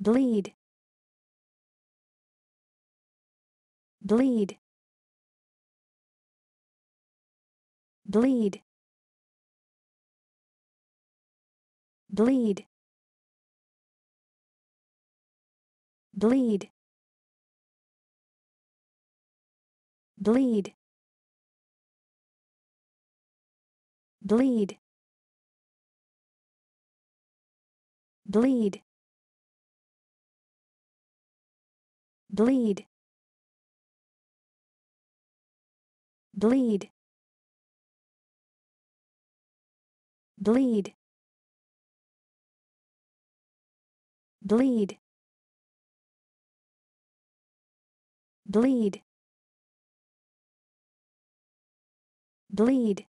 bleed. Bleed. Bleed. Bleed. Bleed. Bleed. Bleed. Bleed bleed. Bleed. Bleed. Bleed. Bleed. Bleed